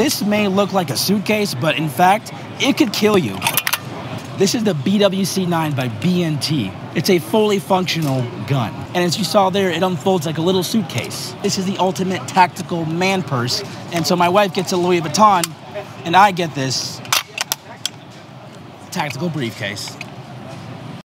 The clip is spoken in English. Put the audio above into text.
This may look like a suitcase, but in fact, it could kill you. This is the BWC-9 by B&T. It's a fully functional gun. And as you saw there, it unfolds like a little suitcase. This is the ultimate tactical man purse. And so my wife gets a Louis Vuitton, and I get this tactical briefcase.